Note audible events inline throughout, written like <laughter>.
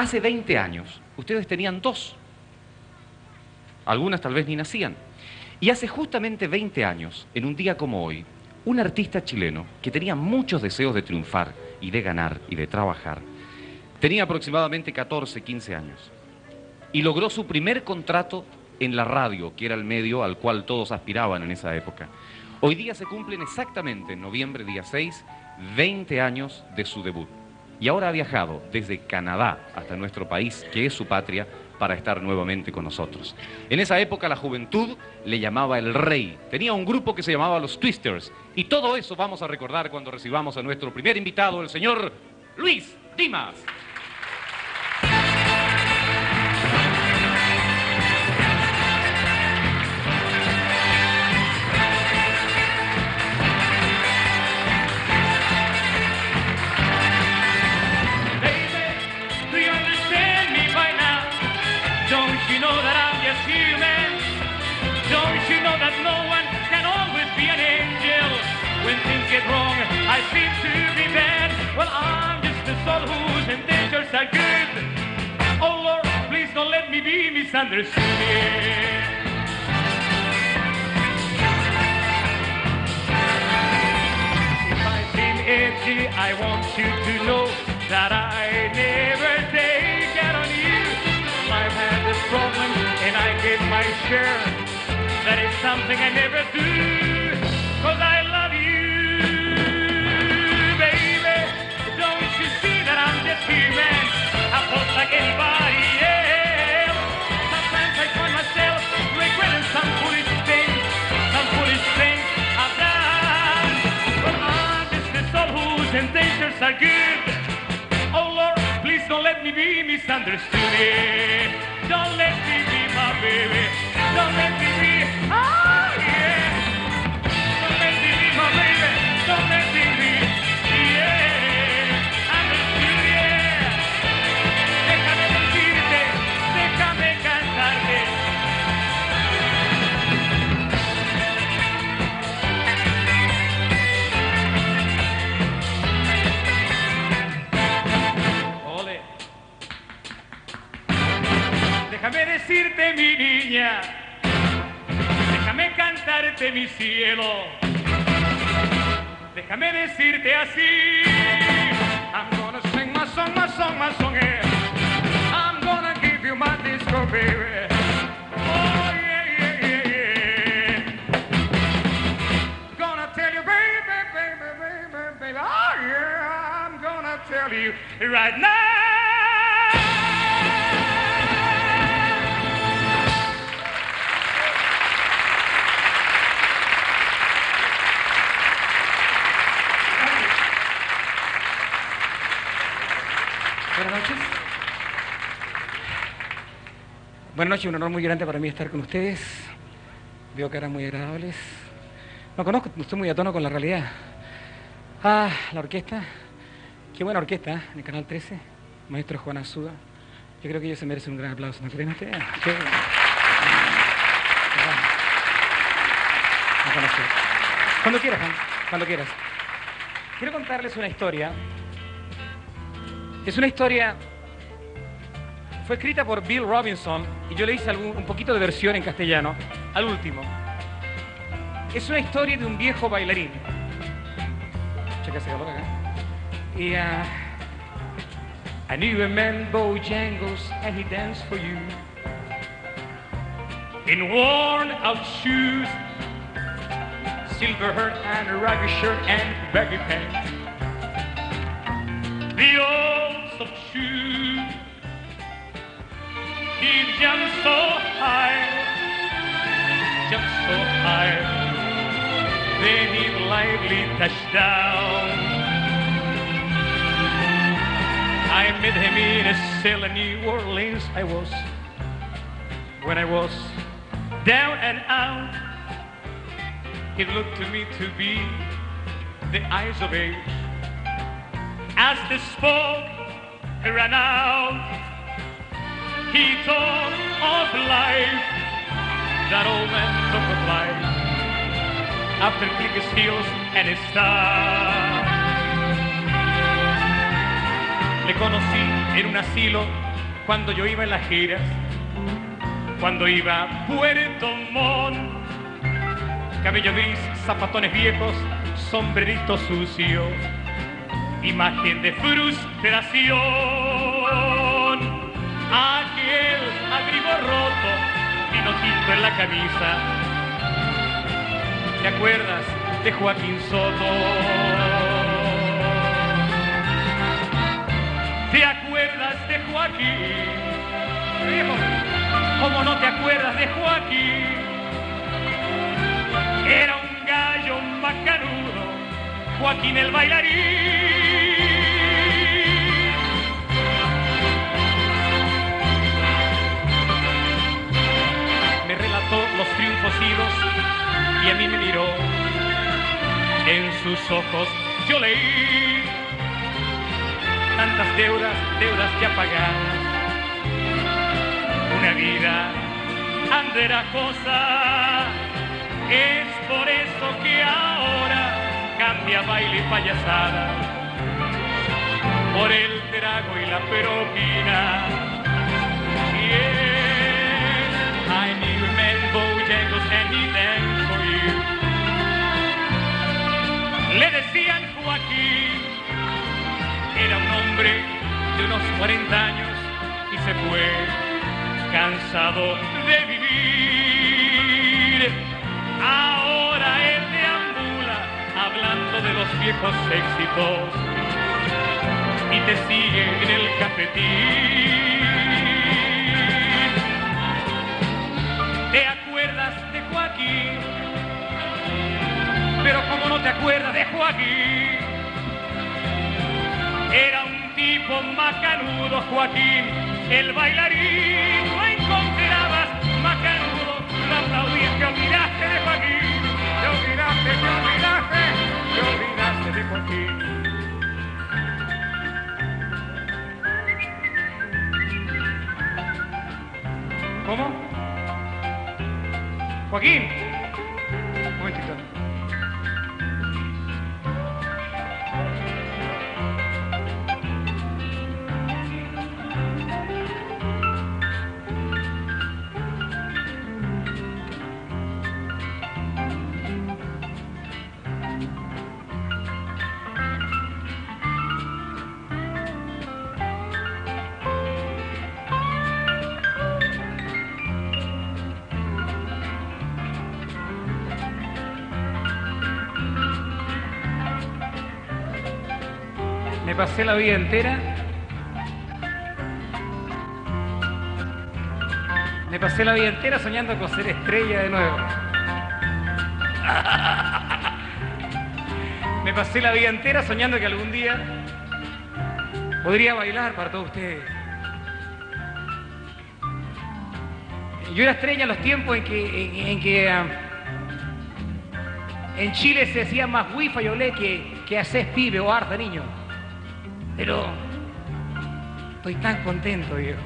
Hace 20 años, ustedes tenían dos. Algunas tal vez ni nacían. Y hace justamente 20 años, en un día como hoy, un artista chileno que tenía muchos deseos de triunfar y de ganar y de trabajar, tenía aproximadamente 14, 15 años y logró su primer contrato en la radio, que era el medio al cual todos aspiraban en esa época. Hoy día se cumplen exactamente, en noviembre día 6, 20 años de su debut. Y ahora ha viajado desde Canadá hasta nuestro país, que es su patria, para estar nuevamente con nosotros. En esa época la juventud le llamaba el rey. Tenía un grupo que se llamaba los Twisters. Y todo eso vamos a recordar cuando recibamos a nuestro primer invitado, el señor Luis Dimas. Cause I love you, baby. Don't you see that I'm just human? I felt like anybody else. Sometimes I find myself regretting some foolish some foolish I've done. But I'm just a soul whose are good. Oh Lord, please don't let me be misunderstood. Don't let me be my baby. Don't let me be. Oh cantarte, mi cielo. Déjame decirte así. I'm gonna sing my song, my song, my song, yeah. I'm gonna give you my disco, baby. Oh. Gonna tell you, baby, baby, baby, baby. Oh, yeah, I'm gonna tell you right now. Buenas noches. Buenas noches, un honor muy grande para mí estar con ustedes. Veo caras muy agradables. No conozco, no estoy muy a con la realidad. Ah, la orquesta. Qué buena orquesta, ¿eh? en el Canal 13. Maestro Juan Azuda. Yo creo que ellos se merecen un gran aplauso, ¿no creen ustedes? Qué-. Cuando quieras, Juan, cuando quieras. Quiero contarles una historia es una historia. Fue escrita por Bill Robinson y yo le hice algún- un poquito de versión en castellano al último. Es una historia de un viejo bailarín. Checa ese calor acá. Y ah, I knew a man Bojangles and he danced for you. in worn out shoes, silver hair and a ragged shirt and baggy pants. The old he jumped so high, jumped so high, then he lightly touched down. I met him in a cell in New Orleans. I was when I was down and out. He looked to me to be the eyes of age. As the smoke ran out, he thought of life. That old man took of life after click his heels and his star. Le conocí en un asilo cuando yo iba en las giras, cuando iba a Puerto Montt. Cabello gris, zapatones viejos, sombrerito sucio, imagen de frustración. Abrigo roto, vino tinto en la camisa. ¿Te acuerdas de Joaquín Soto? ¿Te acuerdas de Joaquín? ¿cómo no te acuerdas de Joaquín? Era un gallo macanudo, Joaquín el bailarín. Y a mí me miró. En sus ojos yo leí tantas deudas, deudas ya pagadas. Una vida anderajosa. Es por eso que ahora cambia baile y payasada. Por el trago y la propina. Decían Joaquín era un hombre de unos 40 años y se fue cansado de vivir. Ahora él deambula hablando de los viejos éxitos y te sigue en el cafetín. ¿Te acuerdas de Joaquín? Pero como no te acuerdas de Joaquín, era un tipo macanudo, Joaquín, el bailarín. No encontrabas macanudo, lo aplaudías, te olvidaste de Joaquín. Te olvidaste, te olvidaste, te olvidaste de Joaquín. ¿Cómo? Joaquín. Un momentito. Pasé la vida entera. Me pasé la vida entera soñando con ser estrella de nuevo. <laughs> Me pasé la vida entera soñando que algún día podría bailar para todos ustedes. Yo era estrella en los tiempos en que, en, que ah, en Chile se decía más wifi y olé que, que haces pibe o harta niño. Pero estoy tan contento, viejo.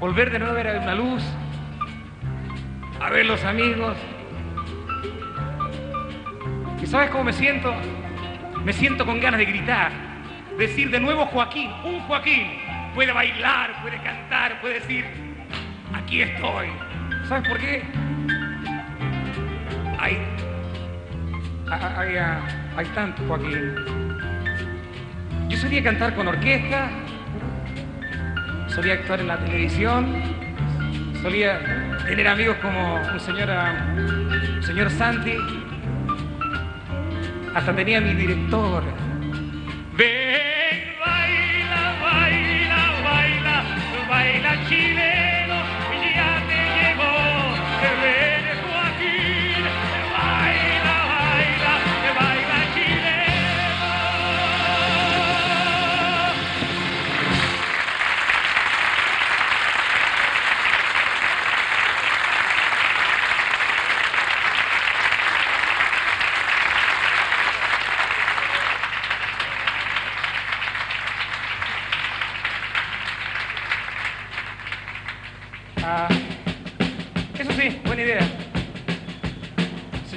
Volver de nuevo a ver una luz, a ver los amigos. ¿Y sabes cómo me siento? Me siento con ganas de gritar, decir de nuevo Joaquín, un Joaquín. Puede bailar, puede cantar, puede decir, aquí estoy. ¿Sabes por qué? Hay, hay, hay tanto Joaquín. Solía cantar con orquesta, solía actuar en la televisión, solía tener amigos como un señor, un señor Santi, hasta tenía mi director.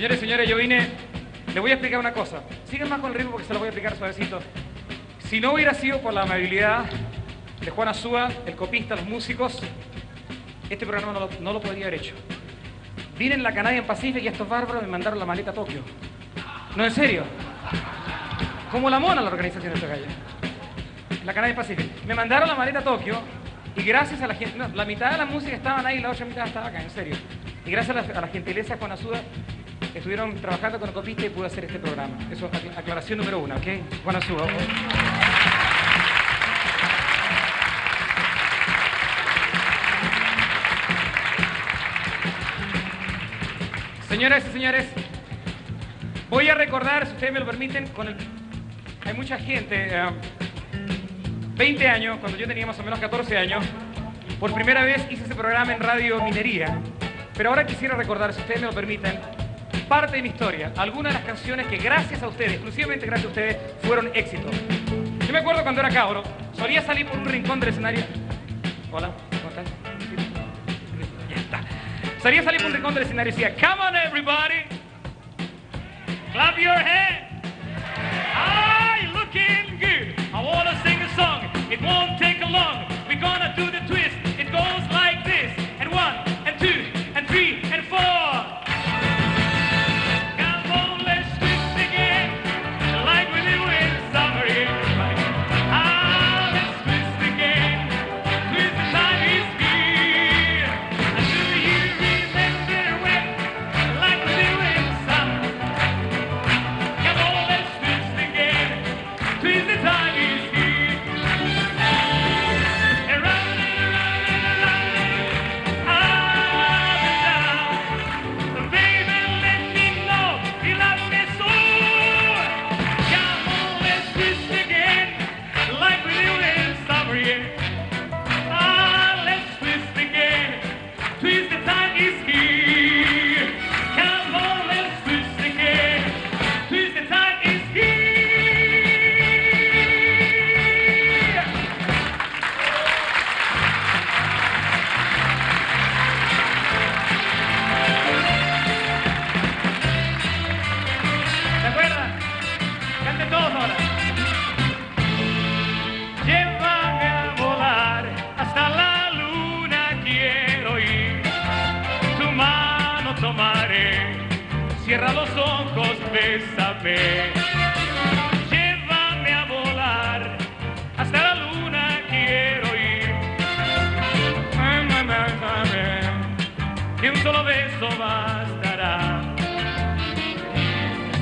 Señores y señores, yo vine. Le voy a explicar una cosa. Sigan más con el ritmo porque se lo voy a explicar suavecito. Si no hubiera sido por la amabilidad de Juan Azúa, el copista, los músicos, este programa no lo, no lo podría haber hecho. Vine en la Canadian Pacific y estos bárbaros me mandaron la maleta a Tokio. No, en serio. Como la mona la organización de esta calle. La Canadian Pacific. Me mandaron la maleta a Tokio y gracias a la gente, no, la mitad de la música estaban ahí y la otra mitad estaba acá, en serio. Y gracias a la, a la gentileza de Juan Azúa estuvieron trabajando con copista y pude hacer este programa. Eso es acla- aclaración número uno, ¿ok? Juan Azúa. Señoras y señores, voy a recordar, si ustedes me lo permiten, con el... Hay mucha gente, eh, 20 años, cuando yo tenía más o menos 14 años, por primera vez hice ese programa en Radio Minería, pero ahora quisiera recordar, si ustedes me lo permiten, parte de mi historia, algunas de las canciones que gracias a ustedes, exclusivamente gracias a ustedes, fueron éxitos. Yo me acuerdo cuando era cabro, solía salir por un rincón del escenario. Hola, ¿cómo estás? Ya está. Solía salir por un rincón del escenario y decía, Come on everybody, clap your hands. You're looking good. I wanna sing a song. It won't take long. We're gonna do the twist.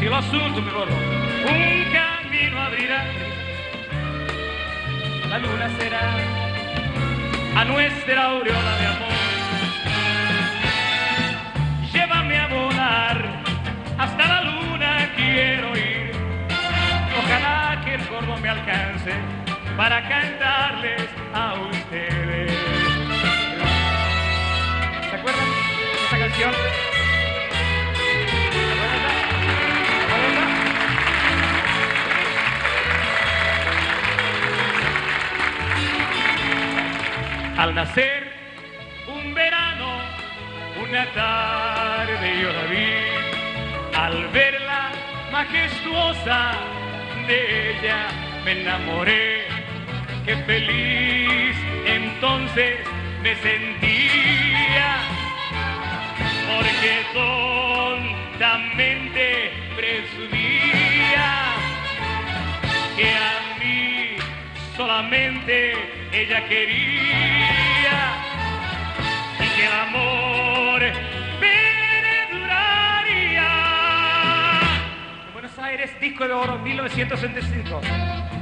Cielo azul, tu mi gordo. Un camino abrirá. La luna será a nuestra aureola de amor. Llévame a volar hasta la luna quiero ir. Ojalá que el gordo me alcance para cantarles a ustedes. ¿Se acuerdan de esa canción? Al nacer un verano, una tarde yo la vi, al verla majestuosa de ella me enamoré, qué feliz entonces me sentía, porque tontamente presumía que a mí solamente ella quería Aires, disco de oro 1965.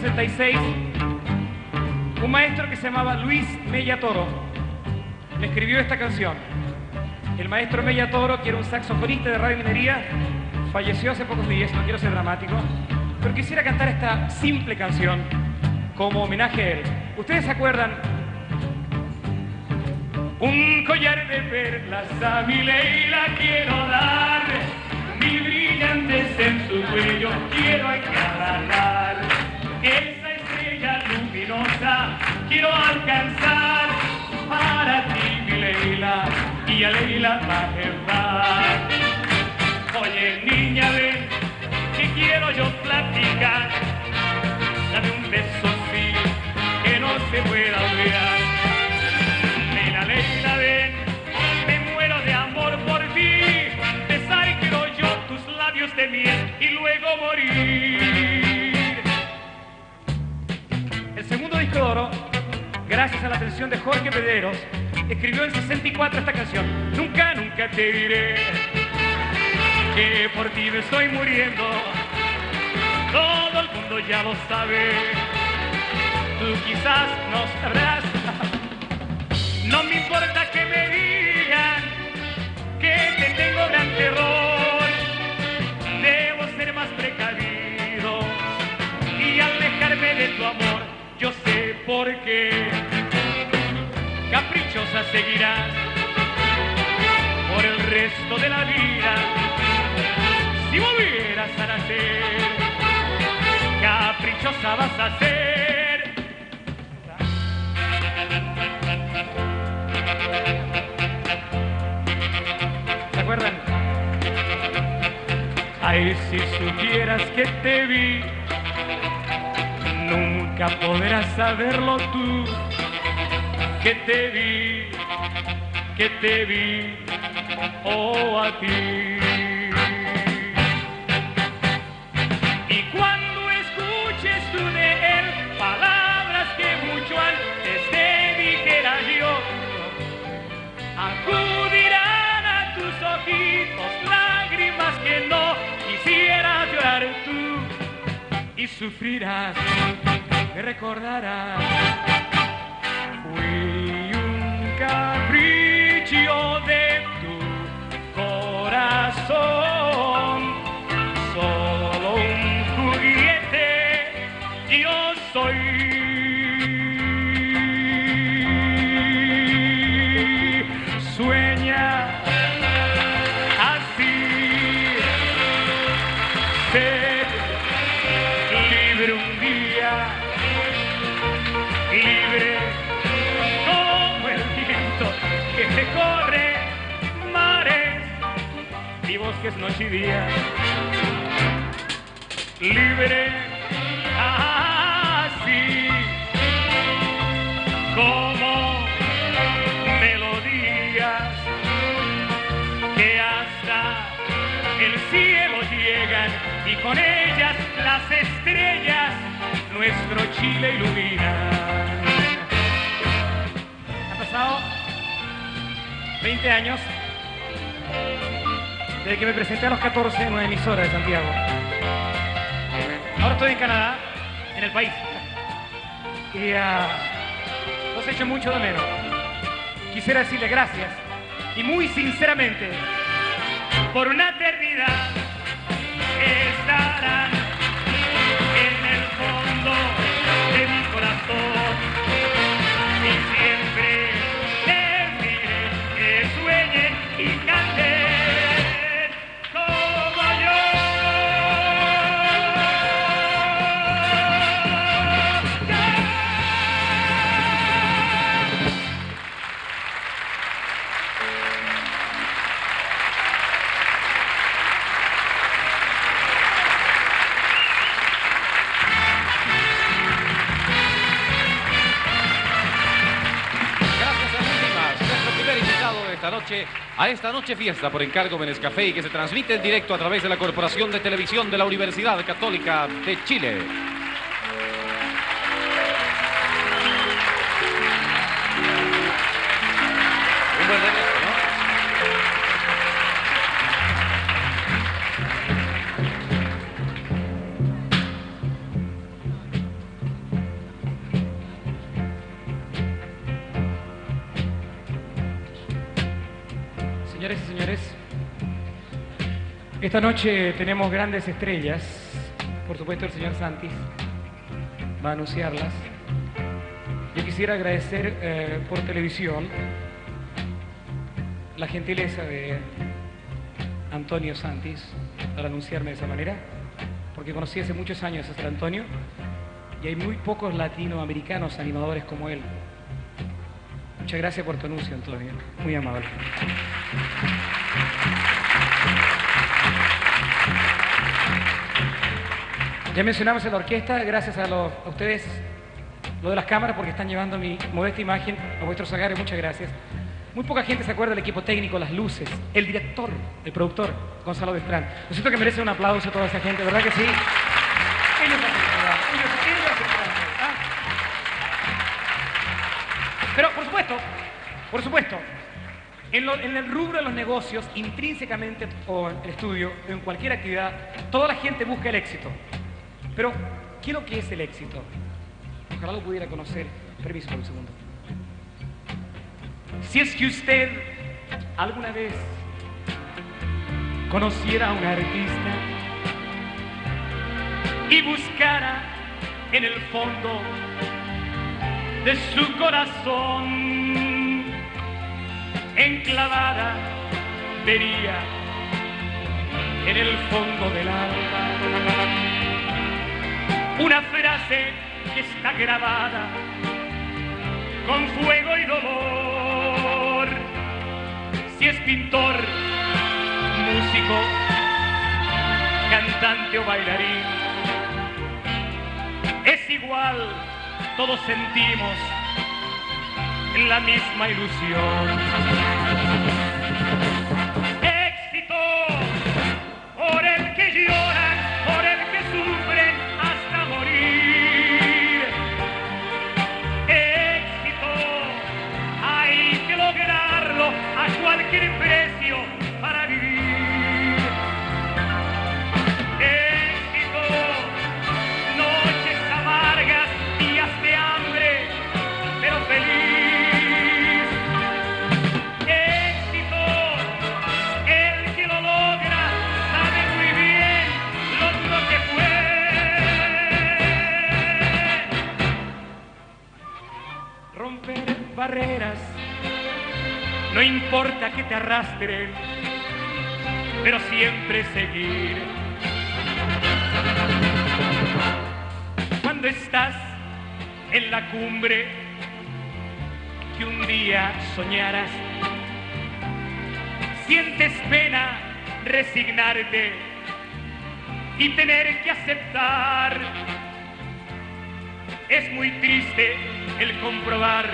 1966, un maestro que se llamaba Luis Mella Toro escribió esta canción. El maestro Mella Toro, que era un saxofonista de Radio Minería, falleció hace pocos días, no quiero ser dramático, pero quisiera cantar esta simple canción como homenaje a él. ¿Ustedes se acuerdan? Un collar de perlas a mi Leila quiero dar, mil brillantes en su cuello quiero. Esa estrella luminosa quiero alcanzar para ti, mi Leila, y a Leila Majerbar. Oye, gracias a la atención de Jorge Pederos, escribió en 64 esta canción. Nunca, nunca te diré que por ti me estoy muriendo. Todo el mundo ya lo sabe. Tú quizás no sabrás. No me importa que me digan que te tengo gran terror. Debo ser más precavido Seguirás por el resto de la vida. Si volvieras a nacer, caprichosa vas a ser. ¿Se acuerdan? Ay, si supieras que te vi, nunca podrás saberlo tú. Que te vi, que te vi, oh a ti. Y cuando escuches tú de él palabras que mucho antes te dijera yo, acudirán a tus ojitos lágrimas que no quisieras llorar tú y sufrirás, me recordarás. Fui un capricho de tu corazón, y bosques noche y día. Libre así como melodías que hasta el cielo llegan y con ellas las estrellas nuestro Chile iluminan. Han pasado 20 años desde que me presenté a los 14 en una emisora de Santiago. Ahora estoy en Canadá, en el país. Y ah, los echo mucho de menos. Quisiera decirle gracias y muy sinceramente por una eternidad a esta noche fiesta por encargo Café y que se transmite en directo a través de la Corporación de Televisión de la Universidad Católica de Chile. Esta noche tenemos grandes estrellas. Por supuesto, el señor Santis va a anunciarlas. Yo quisiera agradecer eh, por televisión la gentileza de Antonio Santis al anunciarme de esa manera, porque conocí hace muchos años a San Antonio y hay muy pocos latinoamericanos animadores como él. Muchas gracias por tu anuncio, Antonio. Muy amable. Ya mencionamos en la orquesta, gracias a, los- a ustedes, lo de las cámaras, porque están llevando mi modesta imagen a vuestros hogares. Muchas gracias. Muy poca gente se acuerda del equipo técnico, las luces, el director, el productor, Gonzalo Beltrán. Lo siento que merece un aplauso a toda esa gente, ¿verdad que sí? Ellos ellos, ellos ¿ah? Pero, por supuesto, por supuesto, en, en el rubro de los negocios, intrínsecamente, o en el estudio, en cualquier actividad, toda la gente busca el éxito. Pero, ¿qué es lo que es el éxito? Ojalá lo pudiera conocer. Permiso por un segundo. Si es que usted alguna vez conociera a un artista y buscara en el fondo de su corazón enclavada vería en el fondo del alma una frase que está grabada con fuego y dolor. Si es pintor, músico, cantante o bailarín, es igual, todos sentimos la misma ilusión. Siempre seguir. Cuando estás en la cumbre que un día soñarás, sientes pena resignarte y tener que aceptar. Es muy triste el comprobar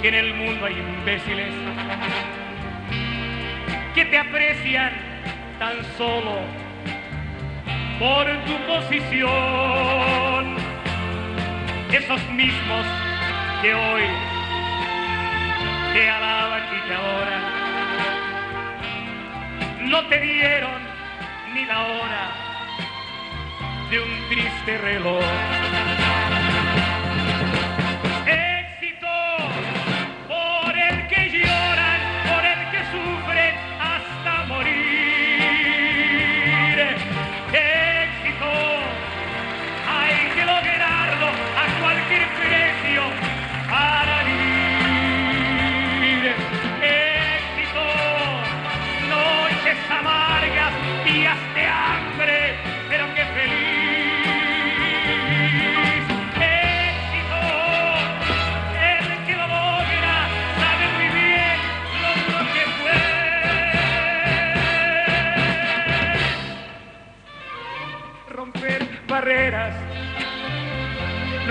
que en el mundo hay imbéciles que te aprecian tan solo por tu posición. Esos mismos que hoy te alaban y te adoran, no te dieron ni la hora de un triste reloj.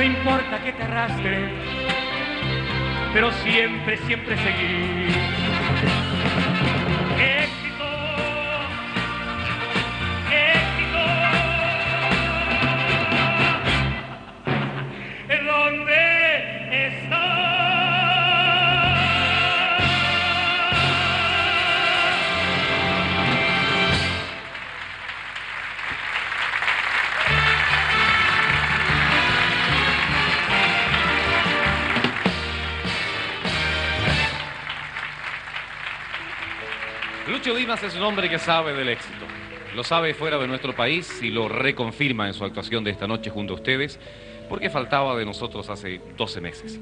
Importa que te arrastre, pero siempre, siempre seguir. Es un hombre que sabe del éxito. Lo sabe fuera de nuestro país y lo reconfirma en su actuación de esta noche junto a ustedes, porque faltaba de nosotros hace 12 meses.